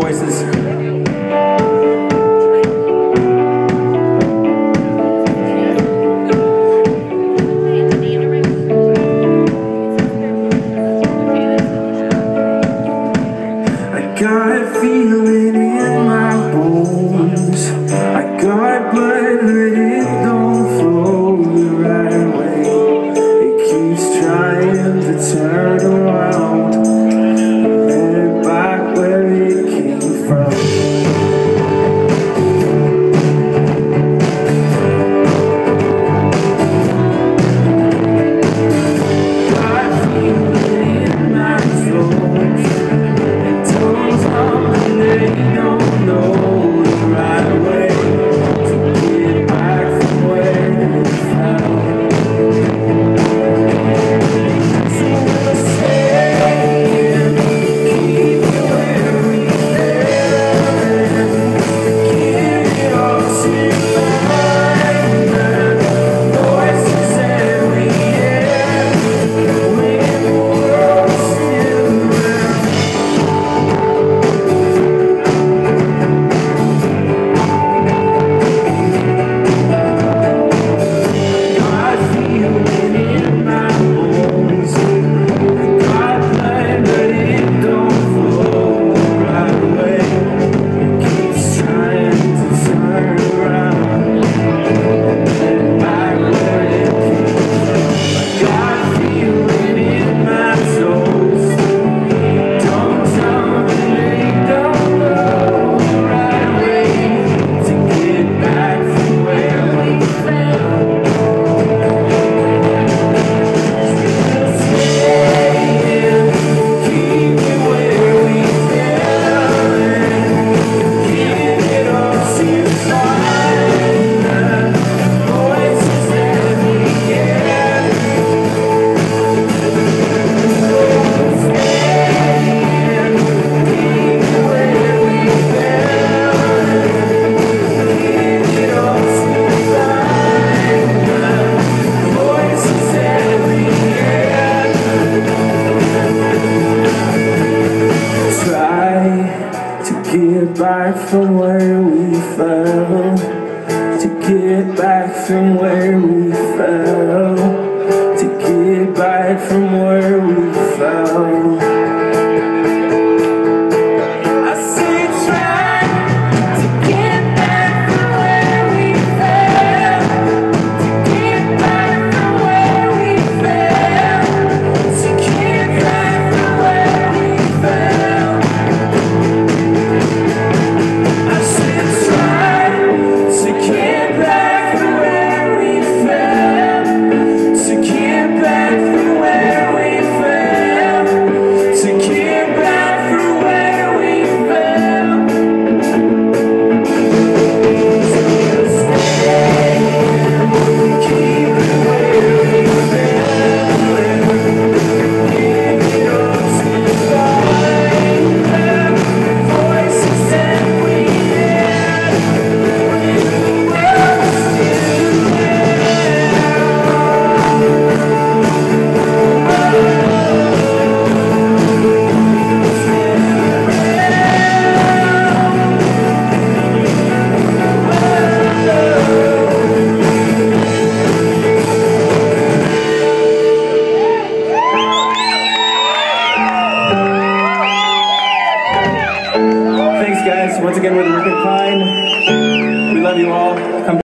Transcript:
voices. I got a feeling in my bones. I got blood but it don't flow the right way. It keeps trying to turn around. back from where we fell. To get back from where we fell. To get back from once again with Rick and Klein.